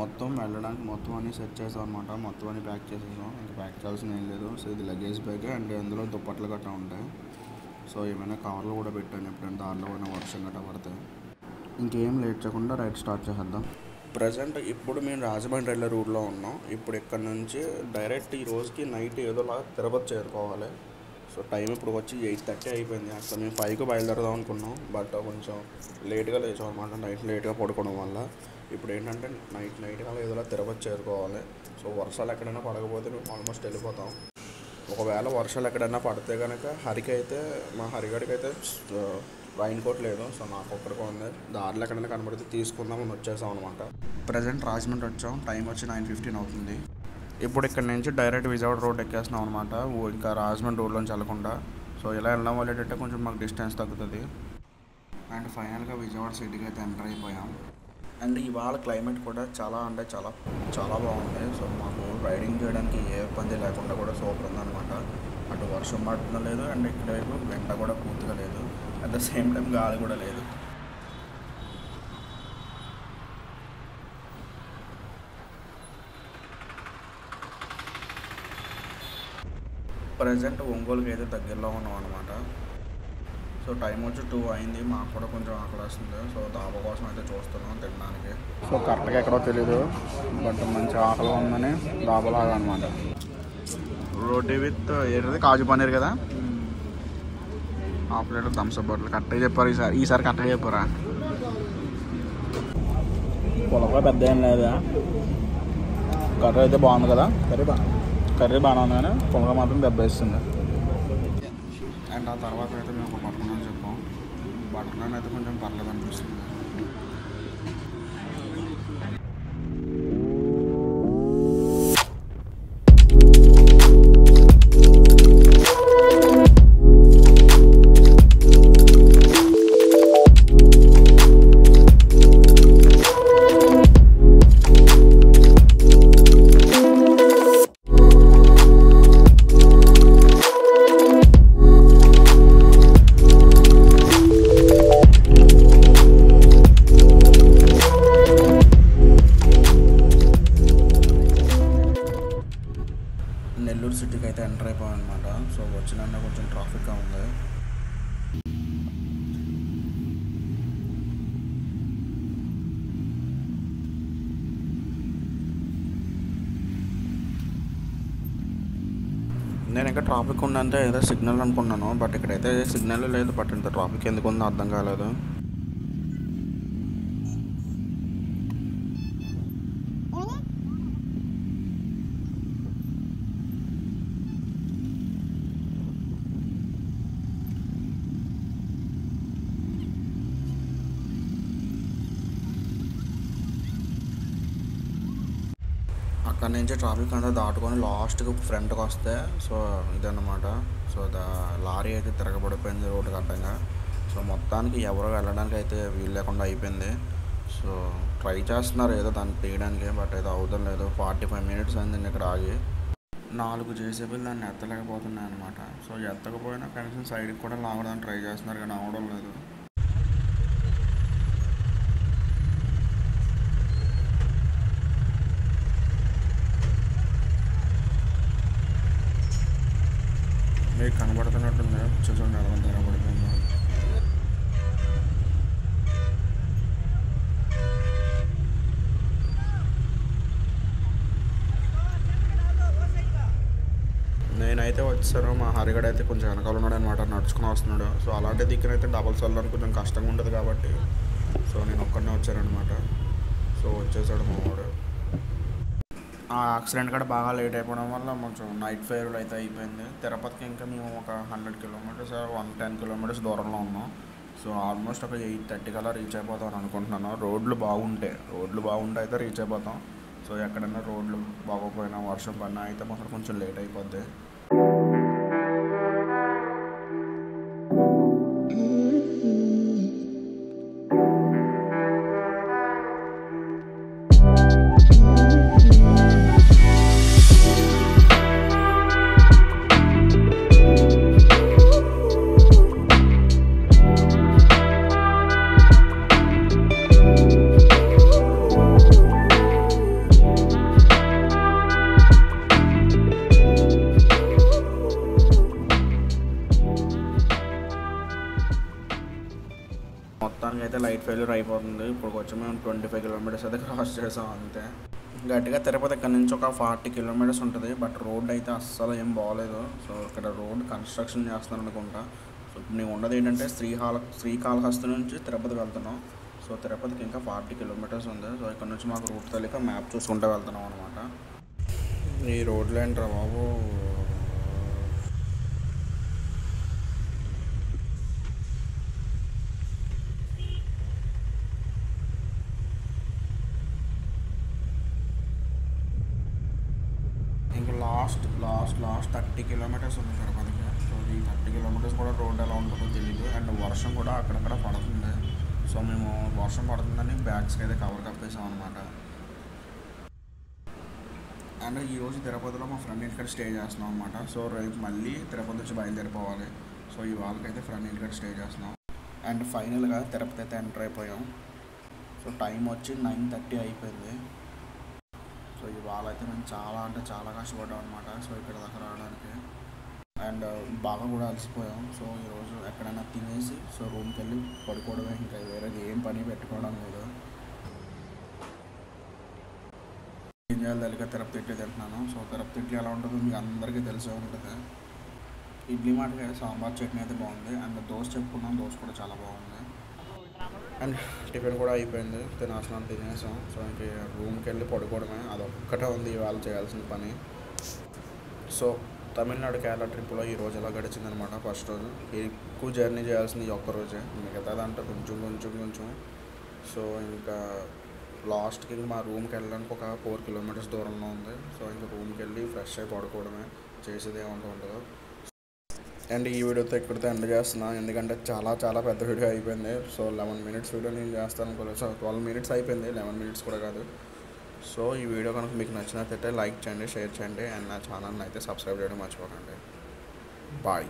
మొత్తం వెళ్ళడానికి మొత్తం అన్ని సెట్ చేసాం అనమాట మొత్తం అన్ని ప్యాక్ చేసేసాం. ఇంకా ప్యాక్ చేయాల్సిన ఏం లేదు. సో ఇది లగేజ్ బ్యాగ్ అండ్ అందులో దుప్పట్లు గట్రా ఉంటాయి. సో ఏమైనా కవర్లు కూడా పెట్టాను ఎప్పుడైనా దారిలో కూడా వర్షం గట్రా పడతాయి ఇంకేం లేట్ చేయకుండా రైడ్ స్టార్ట్ చేసేద్దాం. ప్రజెంట్ ఇప్పుడు మేము రాజమండ్రి వెళ్ళే రూట్లో ఉన్నాం. ఇప్పుడు ఇక్కడ నుంచి డైరెక్ట్ ఈ రోజుకి నైట్ ఏదోలా తిరుపతి చేరుకోవాలి. సో టైం ఇప్పుడు వచ్చి ఎయిట్ థర్టీ అయిపోయింది. అసలు మేము ఫైవ్కి బయలుదేరదాం అనుకున్నాం. బట్ కొంచెం లేట్గా లేచాం అనమాట నైట్ లేట్గా పడుకోవడం వల్ల. ఇప్పుడు ఏంటంటే నైట్ నైట్గా ఏదోలా తిరుపతి చేరుకోవాలి. సో వర్షాలు ఎక్కడైనా పడకపోతే మేము ఆల్మోస్ట్ వెళ్ళిపోతాం. ఒకవేళ వర్షాలు ఎక్కడైనా పడితే కనుక హరికి అయితే మా హరిగడికి అయితే రైన్ కోట్ లేదు. సో నాకు ఒక్కడికి ఉంది. దారిలో ఎక్కడైనా కనబడితే తీసుకుందామని వచ్చేసాం అనమాట ప్రజెంట్ రాజమండ్రి వచ్చాం. టైం వచ్చి నైన్ ఫిఫ్టీన్ అవుతుంది. ఇప్పుడు ఇక్కడ నుంచి డైరెక్ట్ విజయవాడ రోడ్ ఎక్కేస్తున్నాం అనమాట ఇంకా రాజమండ్రి రోడ్లోంచి వెళ్ళకుండా. సో ఇలా వెళ్ళడం వల్ల ఏంటంటే కొంచెం మాకు డిస్టెన్స్ తగ్గుతుంది. అండ్ ఫైనల్గా విజయవాడ సిటీకి అయితే ఎంటర్ అయిపోయాం. అండ్ ఇవాళ క్లైమేట్ కూడా చాలా అంటే చాలా చాలా బాగుంది. సో మాకు రైడింగ్ చేయడానికి ఏ ఇబ్బంది లేకుండా కూడా సూపర్ ఉందన్నమాట. అటు వర్షం పడుతుందో లేదు అండ్ ఇక్కడ వైపు వెంట కూడా పూర్తిగా లేదు. అట్ ద సేమ్ టైం గాలి కూడా లేదు. ప్రజెంట్ ఒంగోలుకి అయితే దగ్గరలో ఉన్నాం అనమాట సో టైం వచ్చి టూ అయింది. మాకు కూడా కొంచెం ఆకలి వస్తుంది. సో దాబా కోసం అయితే చూస్తున్నాం తినడానికి. సో కరెక్ట్గా ఎక్కడో తెలియదు బట్ మంచి ఆకలి ఉందని దాబాలాగా అనమాట రోటీ విత్ ఏంటది? కాజు పన్నీర్ కదా? Half litre Thums Up bottle. కరెక్ట్గా చెప్పారు ఈసారి ఈసారి కరెక్ట్గా చెప్పారా? పొలక పెద్ద ఏం లేదా? కర్రీ అయితే బాగుంది కదా? కర్రీ బాగా కర్రీ బాగానే ఉంది కానీ పొలక మాత్రం దెబ్బ వేస్తుంది అండ్ ఆ తర్వాత అయితే మేము ఒక బటర్ నాన్ చెప్పాం. బటర్ నాన్ అయితే కొంచెం పర్లేదు అనిపిస్తుంది నెల్లూరు సిటీకి అయితే ఎంటర్ అయిపోయాం అనమాట సో వచ్చిన కొంచెం ట్రాఫిక్గా ఉంది. నేను ఇంకా ట్రాఫిక్ ఉందంటే ఏదో సిగ్నల్ అనుకున్నాను బట్ ఇక్కడైతే సిగ్నల్ లేదు బట్ ఇంత ట్రాఫిక్ ఎందుకు ఉందో అర్థం కాలేదు. అక్కడ నుంచి ట్రాఫిక్ అంతా దాటుకొని లాస్ట్కి ఫ్రంట్కి వస్తే సో ఇదన్నమాట. సో దా లారీ అయితే తిరగబడిపోయింది రోడ్డుకి అడ్డంగా. సో మొత్తానికి ఎవరో వెళ్ళడానికి అయితే వీలు లేకుండా అయిపోయింది. సో ట్రై చేస్తున్నారు ఏదో దాన్ని తీయడానికి బట్ ఏదో అవుతాం లేదు. ఫార్టీ ఫైవ్ మినిట్స్ అయింది ఇక్కడ ఆగి. నాలుగు జేసీబీలు దాన్ని ఎత్తలేకపోతున్నాయి అనమాట సో ఎత్తకపోయినా కనీసం సైడ్కి కూడా లాగడానికి ట్రై చేస్తున్నారు కానీ అవడం లేదు మీకు కనబడుతున్నట్టుంది. చూడండి ఎలా తెరబడిపోయిందో నేనైతే వచ్చాను. మా హరిగడ అయితే కొంచెం వెనకాల ఉన్నాడు అనమాట నడుచుకుని వస్తున్నాడు. సో అలాంటి దిక్కునైతే డబల్స్ వెళ్ళడానికి కొంచెం కష్టంగా ఉంటుంది కాబట్టి సో నేను ఒక్కడనే వచ్చానమాట సో వచ్చేసాడు మా వాడు. ఆ యాక్సిడెంట్ కూడా బాగా లేట్ అయిపోవడం వల్ల కొంచెం నైట్ ఫైర్ అయితే అయిపోయింది. తిరుపతికి ఇంకా మేము ఒక hundred kilometres one ten kilometres దూరంలో ఉన్నాం. సో ఆల్మోస్ట్ ఒక ఎయిట్ థర్టీ కల్లా రీచ్ అయిపోతాం అనుకుంటున్నాను. రోడ్లు బాగుంటే రోడ్లు బాగుంటే అయితే రీచ్ అయిపోతాం. సో ఎక్కడైనా రోడ్లు బాగోపోయినా వర్షం పడినా అయితే మాత్రం కొంచెం లేట్ అయిపోద్ది. మొత్తానికి అయితే లైట్ ఫెయిల్యూర్ అయిపోతుంది. ఇప్పుడు వచ్చి మేము ట్వంటీ ఫైవ్ కిలోమీటర్స్ అయితే క్రాస్ చేసాం అంతే. గట్టిగా తిరుపతి ఇక్కడ నుంచి ఒక ఫార్టీ కిలోమీటర్స్ ఉంటుంది. బట్ రోడ్ అయితే అస్సలు ఏం బాగలేదు సో ఇక్కడ రోడ్ కన్స్ట్రక్షన్ చేస్తున్నారు అనుకుంటా. సో ఇప్పుడు నేను ఉన్నది ఏంటంటే శ్రీహాల శ్రీకాళహస్తి నుంచి తిరుపతి వెళ్తున్నాం. సో తిరుపతికి ఇంకా ఫార్టీ కిలోమీటర్స్ ఉంది. సో ఇక్కడ నుంచి మాకు రూట్ తెలియక మ్యాప్ చూసుకుంటూ వెళ్తున్నాం అనమాట ఈ రోడ్లు ఏంట్రా బాబు ఇంకా లాస్ట్ లాస్ట్ థర్టీ కిలోమీటర్స్ ఉంది తిరుపతికి సో ఈ థర్టీ కిలోమీటర్స్ కూడా రోడ్ ఎలా ఉంటుందో తెలియదు అండ్ వర్షం కూడా అక్కడక్కడ పడుతుంది. సో మేము వర్షం పడుతుందని బ్యాగ్స్కి అయితే కవర్ కప్పేసాం అనమాట అండ్ ఈరోజు తిరుపతిలో మా ఫ్రెండ్ ఇంటికాడ స్టే చేస్తున్నాం అనమాట సో రేపు మళ్ళీ తిరుపతి నుంచి బయలుదేరిపోవాలి. సో ఈ వాళ్ళకైతే ఫ్రెండ్ ఇంటికాడ స్టే చేస్తున్నాం. అండ్ ఫైనల్గా తిరుపతి అయితే ఎంటర్ అయిపోయాం. సో టైం వచ్చి నైన్ థర్టీ అయిపోయింది. సో ఇవాళ అయితే మేము చాలా అంటే చాలా కష్టపడ్డాం అనమాట సో ఇక్కడ దాకా రావడానికి. అండ్ బాగా కూడా అలసిపోయాం. సో ఈరోజు ఎక్కడైనా తినేసి సో రూమ్కి వెళ్ళి పడుకోవడమే ఇంకా వేరే ఏం పని పెట్టుకోవడం లేదు. ఏం చేయాలి తెలియక తిరుపతి ఇడ్లీ తింటున్నాను. సో తిరుపతి ఇడ్లీ ఎలా ఉంటుందో మీకు అందరికీ తెలిసే ఉంటుంది. ఇడ్లీ మాటకి సాంబార్ చట్నీ అయితే బాగుంది. అండ్ దోశ చెప్పుకున్నాం. దోశ కూడా చాలా బాగుంది. అండ్ టిఫిన్ కూడా అయిపోయింది. తినాల్సిన తినేసాం. సో ఇంక రూమ్కి వెళ్ళి పడుకోవడమే. అదొక్కటే ఉంది ఇవాళ చేయాల్సిన పని. సో తమిళనాడు కేరళ ట్రిప్లో ఈ రోజు ఎలా గడిచిందనమాట ఫస్ట్ రోజు. ఎక్కువ జర్నీ చేయాల్సింది ఈ ఒక్క రోజే. మిగతాదంటే కొంచెం కొంచెం కొంచెం. సో ఇంకా లాస్ట్కి మా రూమ్కి వెళ్ళడానికి ఒక ఫోర్ కిలోమీటర్స్ దూరంలో ఉంది. సో ఇంకా రూమ్కి వెళ్ళి ఫ్రెష్ అయి పడుకోవడమే. చేసేది ఏమంటూ ఉండదు అండ్ ఈ వీడియోతో ఇక్కడితో ఎండ్ చేస్తున్నాను ఎందుకంటే చాలా చాలా పెద్ద వీడియో అయిపోయింది. సో లెవెన్ మినిట్స్ వీడియో నేను చేస్తాను అనుకోలేదు. సో ట్వెల్వ్ మినిట్స్ అయిపోయింది. లెవెన్ మినిట్స్ కూడా కాదు. సో ఈ వీడియో కనుక మీకు నచ్చినట్లయితే లైక్ చేయండి షేర్ చేయండి. అండ్ నా ఛానల్ని అయితే సబ్స్క్రైబ్ చేయడం మర్చిపోకండి. బాయ్.